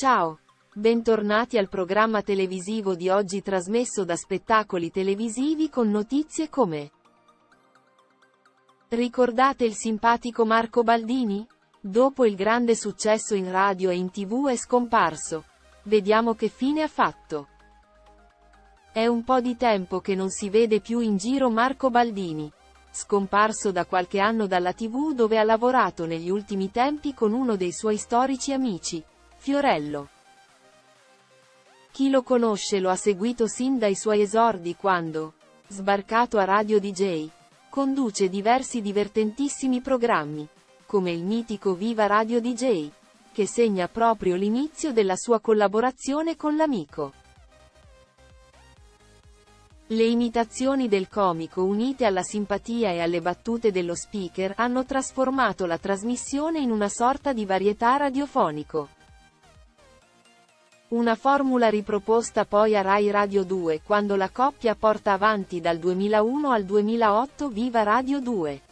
Ciao! Bentornati al programma televisivo di oggi trasmesso da spettacoli televisivi con notizie come Ricordate il simpatico Marco Baldini? Dopo il grande successo in radio e in tv è scomparso. Vediamo che fine ha fatto. È un po' di tempo che non si vede più in giro Marco Baldini. Scomparso da qualche anno dalla tv dove ha lavorato negli ultimi tempi con uno dei suoi storici amici, Fiorello. Chi lo conosce lo ha seguito sin dai suoi esordi quando, sbarcato a Radio DJ, conduce diversi divertentissimi programmi, come il mitico Viva Radio DJ, che segna proprio l'inizio della sua collaborazione con l'amico. Le imitazioni del comico unite alla simpatia e alle battute dello speaker hanno trasformato la trasmissione in una sorta di varietà radiofonico. Una formula riproposta poi a Rai Radio 2 quando la coppia porta avanti dal 2001 al 2008 Viva Radio 2.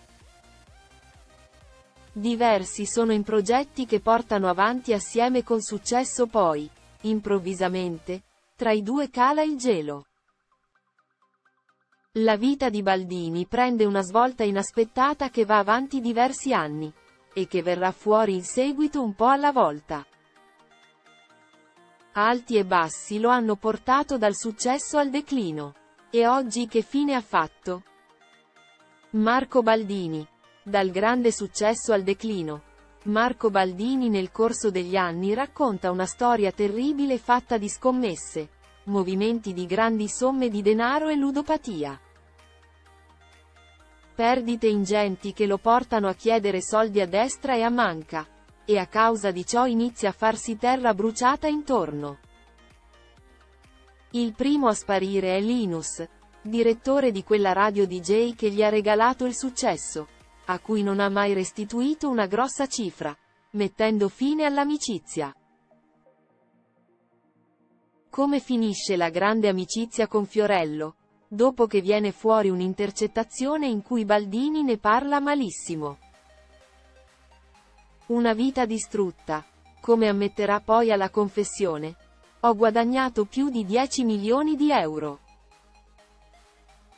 Diversi sono in progetti che portano avanti assieme con successo poi, improvvisamente, tra i due cala il gelo. La vita di Baldini prende una svolta inaspettata che va avanti diversi anni. E che verrà fuori in seguito un po' alla volta. Alti e bassi lo hanno portato dal successo al declino. E oggi che fine ha fatto? Marco Baldini. Dal grande successo al declino. Marco Baldini nel corso degli anni racconta una storia terribile fatta di scommesse, movimenti di grandi somme di denaro e ludopatia. Perdite ingenti che lo portano a chiedere soldi a destra e a manca. E a causa di ciò inizia a farsi terra bruciata intorno. Il primo a sparire è Linus, direttore di quella radio DJ che gli ha regalato il successo, a cui non ha mai restituito una grossa cifra, mettendo fine all'amicizia. Come finisce la grande amicizia con Fiorello? dopo che viene fuori un'intercettazione in cui Baldini ne parla malissimo. Una vita distrutta. Come ammetterà poi alla confessione. Ho guadagnato più di 10 milioni di euro.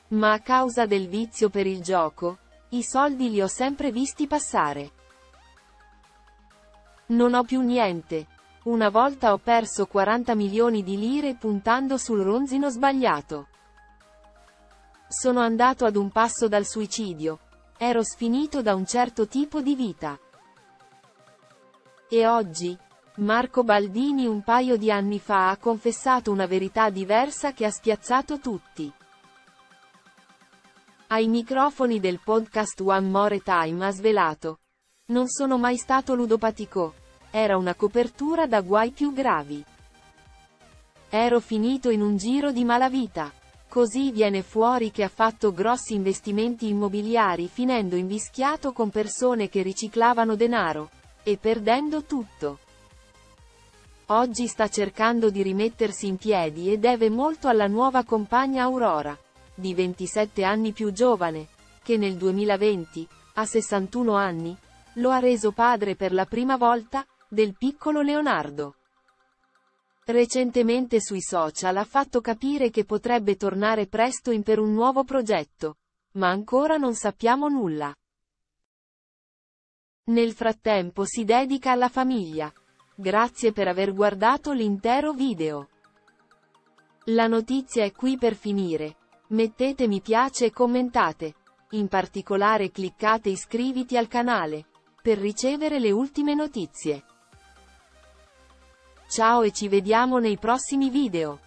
Ma a causa del vizio per il gioco, i soldi li ho sempre visti passare. Non ho più niente. Una volta ho perso 40 milioni di lire puntando sul ronzino sbagliato. Sono andato ad un passo dal suicidio. Ero sfinito da un certo tipo di vita. E oggi? Marco Baldini un paio di anni fa ha confessato una verità diversa che ha spiazzato tutti. Ai microfoni del podcast One More Time ha svelato. Non sono mai stato ludopatico. Era una copertura da guai più gravi. Ero finito in un giro di malavita. Così viene fuori che ha fatto grossi investimenti immobiliari finendo invischiato con persone che riciclavano denaro. E perdendo tutto. Oggi sta cercando di rimettersi in piedi e deve molto alla nuova compagna Aurora, di 27 anni più giovane, che nel 2020, a 61 anni, lo ha reso padre per la prima volta, del piccolo Leonardo. Recentemente sui social ha fatto capire che potrebbe tornare presto in per un nuovo progetto. Ma ancora non sappiamo nulla. Nel frattempo si dedica alla famiglia. Grazie per aver guardato l'intero video. La notizia è qui per finire. Mettete mi piace e commentate. In particolare cliccate iscriviti al canale. Per ricevere le ultime notizie. Ciao e ci vediamo nei prossimi video.